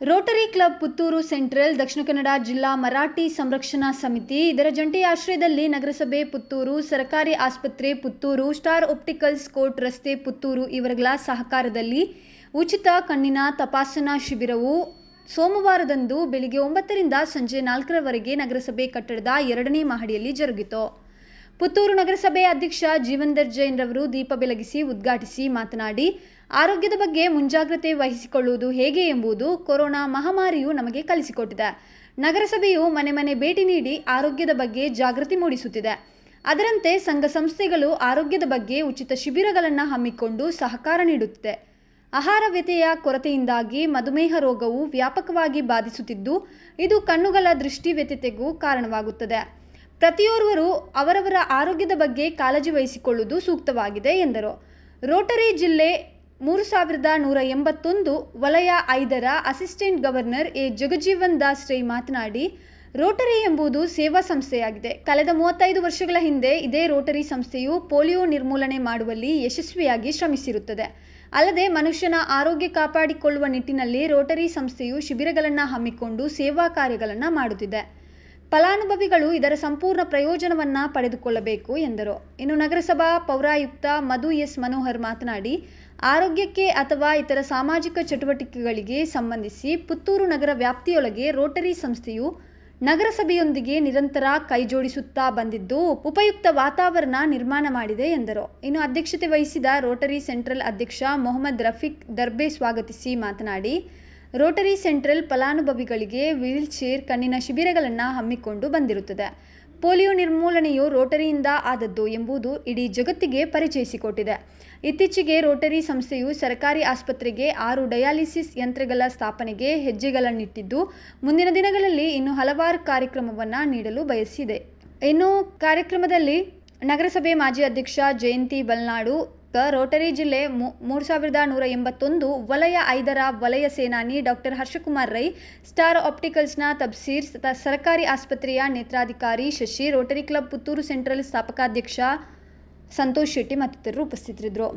Rotary club Puttur central, Dakshina Kannada ಜಿಲ್ಲಾ ಮರಾಠಿ ಸಂರಕ್ಷಣಾ ಸಮಿತಿ, ಇದರ ಜಂಟಿ ಆಶ್ರಯದಲ್ಲಿ ನಗರಸಭೆ ಪುತ್ತೂರು, ಸರ್ಕಾರಿ ಆಸ್ಪತ್ರೆ ಪುತ್ತೂರು, ಸ್ಟಾರ್ ಆಪ್ಟಿಕಲ್ಸ್ ಕೋರ್ಟ್ ರಸ್ತೆ ಪುತ್ತೂರು ಇವರುಗಳ ಸಹಕಾರದಲ್ಲಿ ಉಚಿತ ಕಣ್ಣಿನ ತಪಾಸಣಾ ಶಿಬಿರವು ಸೋಮವಾರದಂದು ಬೆಳಿಗ್ಗೆ ಒಂಬತ್ತರಿಂದ ಸಂಜೆ ನಾಲ್ಕರವರೆಗೆ ನಗರಸಭೆ ಕಟ್ಟಡದ ಎರಡನೇ ಮಹಡಿಯಲ್ಲಿ ಜರುಗಿತು. ಪುತ್ತೂರು ನಗರಸಭೆ ಅಧ್ಯಕ್ಷ ಜೀವಂದರ್ ಜೈನ್ ರವರು ದೀಪ ಬೆಳಗಿಸಿ ಉದ್ಘಾಟಿಸಿ ಮಾತನಾಡಿ, ಆರೋಗ್ಯದ ಬಗ್ಗೆ ಮುಂಜಾಗ್ರತೆ ವಹಿಸಿಕೊಳ್ಳುವುದು ಹೇಗೆ ಎಂಬುದು ಕೊರೋನಾ ಮಹಾಮಾರಿಯು ನಮಗೆ ಕಲಿಸಿಕೊಟ್ಟಿದೆ. ನಗರಸಭೆಯು ಮನೆ ಮನೆ ಭೇಟಿ ನೀಡಿ ಆರೋಗ್ಯದ ಬಗ್ಗೆ ಜಾಗೃತಿ ಮೂಡಿಸುತ್ತಿದೆ. ಅದರಂತೆ ಸಂಘ ಸಂಸ್ಥೆಗಳು ಆರೋಗ್ಯದ ಬಗ್ಗೆ ಉಚಿತ ಶಿಬಿರಗಳನ್ನು ಹಮ್ಮಿಕೊಂಡು ಸಹಕಾರ ನೀಡುತ್ತಿದೆ. ಆಹಾರ ವ್ಯತ್ಯಯ ಕೊರತೆಯಿಂದಾಗಿ ಮಧುಮೇಹ ರೋಗವು ವ್ಯಾಪಕವಾಗಿ ಬಾಧಿಸುತ್ತಿದ್ದು, ಇದು ಕಣ್ಣುಗಳ ದೃಷ್ಟಿ ವ್ಯತ್ಯತೆಗೂ ಕಾರಣವಾಗುತ್ತದೆ. ಪ್ರತಿಯೋರ್ವರು ಅವರವರ ಆರೋಗ್ಯದ ಬಗ್ಗೆ ಕಾಳಜಿ ವಹಿಸಿಕೊಳ್ಳುವುದು ಸೂಕ್ತವಾಗಿದೆ ಎಂದರು. ರೋಟರಿ ಜಿಲ್ಲೆ ಮೂರು ಸಾವಿರದ ನೂರ ಎಂಬತ್ತೊಂದು ವಲಯ ಐದರ assistant governor A. Jagajeevan Das Rai ಮಾತನಾಡಿ, ರೋಟರಿ ಎಂಬುದು ಸೇವಾ ಸಂಸ್ಥೆಯಾಗಿದೆ. ಕಳೆದ ಮೂವತ್ತೈದು ವರ್ಷಗಳ ಹಿಂದೆ ಇದೇ ರೋಟರಿ ಸಂಸ್ಥೆಯು ಪೋಲಿಯೋ ನಿರ್ಮೂಲನೆ ಮಾಡುವಲ್ಲಿ ಯಶಸ್ವಿಯಾಗಿ ಶ್ರಮಿಸಿರುತ್ತದೆ. ಅಲ್ಲದೆ, ಮನುಷ್ಯನ ಆರೋಗ್ಯ ಕಾಪಾಡಿಕೊಳ್ಳುವ ನಿಟ್ಟಿನಲ್ಲಿ ರೋಟರಿ ಸಂಸ್ಥೆಯು ಶಿಬಿರಗಳನ್ನು ಹಮ್ಮಿಕೊಂಡು ಸೇವಾ ಕಾರ್ಯಗಳನ್ನು ಮಾಡುತ್ತಿದೆ. ಫಲಾನುಭವಿಗಳು ಇದರ ಸಂಪೂರ್ಣ ಪ್ರಯೋಜನವನ್ನು ಪಡೆದುಕೊಳ್ಳಬೇಕು ಎಂದರು. ಇನ್ನು ನಗರಸಭಾ ಪೌರಾಯುಕ್ತ ಮಧು ಎಸ್ ಮನೋಹರ್ ಮಾತನಾಡಿ, ಆರೋಗ್ಯಕ್ಕೆ ಅಥವಾ ಇತರ ಸಾಮಾಜಿಕ ಚಟುವಟಿಕೆಗಳಿಗೆ ಸಂಬಂಧಿಸಿ ಪುತ್ತೂರು ನಗರ ವ್ಯಾಪ್ತಿಯೊಳಗೆ ರೋಟರಿ ಸಂಸ್ಥೆಯು ನಗರಸಭೆಯೊಂದಿಗೆ ನಿರಂತರ ಕೈಜೋಡಿಸುತ್ತಾ ಬಂದಿದ್ದು, ಉಪಯುಕ್ತ ವಾತಾವರಣ ನಿರ್ಮಾಣ ಮಾಡಿದೆ ಎಂದರು. ಇನ್ನು ಅಧ್ಯಕ್ಷತೆ ವಹಿಸಿದ ರೋಟರಿ ಸೆಂಟ್ರಲ್ ಅಧ್ಯಕ್ಷ ಮೊಹಮ್ಮದ್ ರಫೀಕ್ ದರ್ಬೆ ಸ್ವಾಗತಿಸಿ ಮಾತನಾಡಿ ರೋಟರಿ ಸೆಂಟ್ರಲ್ ಫಲಾನುಭವಿಗಳಿಗೆ ವೀಲ್ ಚೇರ್ ಕಣ್ಣಿನ ಶಿಬಿರಗಳನ್ನು ಹಮ್ಮಿಕೊಂಡು ಬಂದಿರುತ್ತದೆ. ಪೋಲಿಯೋ ನಿರ್ಮೂಲನೆಯು ರೋಟರಿಯಿಂದ ಆದದ್ದು ಎಂಬುದು ಇಡೀ ಜಗತ್ತಿಗೆ ಪರಿಚಯಿಸಿಕೊಟ್ಟಿದೆ. ಇತ್ತೀಚೆಗೆ ರೋಟರಿ ಸಂಸ್ಥೆಯು ಸರ್ಕಾರಿ ಆಸ್ಪತ್ರೆಗೆ ಆರು ಡಯಾಲಿಸಿಸ್ ಯಂತ್ರಗಳ ಸ್ಥಾಪನೆಗೆ ಹೆಜ್ಜೆಗಳನ್ನಿಟ್ಟಿದ್ದು, ಮುಂದಿನ ದಿನಗಳಲ್ಲಿ ಇನ್ನು ಹಲವಾರು ಕಾರ್ಯಕ್ರಮವನ್ನು ನೀಡಲು ಬಯಸಿದೆ. ಇನ್ನು ಕಾರ್ಯಕ್ರಮದಲ್ಲಿ ನಗರಸಭೆ ಮಾಜಿ ಅಧ್ಯಕ್ಷ ಜಯಂತಿ ಬಲ್ನಾಡು ರೋಟರಿ ಜಿಲ್ಲೆ ಮೂರು ಸಾವಿರದ ನೂರ ಎಂಬತ್ತೊಂದು ವಲಯ ಐದರ ವಲಯ ಸೇನಾನಿ ಡಾಕ್ಟರ್ ಹರ್ಷಕುಮಾರ್ ರೈ, ಸ್ಟಾರ್ ಆಪ್ಟಿಕಲ್ಸ್ನ ತಬ್ಸೀರ್ ಸರ್ಕಾರಿ ಆಸ್ಪತ್ರೆಯ ನೇತ್ರಾಧಿಕಾರಿ Shashi, Rotary Club Puttur Central ಸ್ಥಾಪಕಾಧ್ಯಕ್ಷ Santosh Shetty ಮತ್ತಿತರರು ಉಪಸ್ಥಿತರಿದ್ದರು.